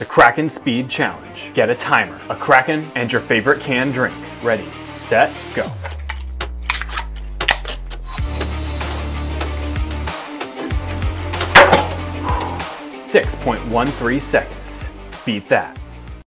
the Kraken Speed Challenge. Get a timer, a Kraken, and your favorite canned drink. Ready, set, go. Six point one three seconds. Beat that.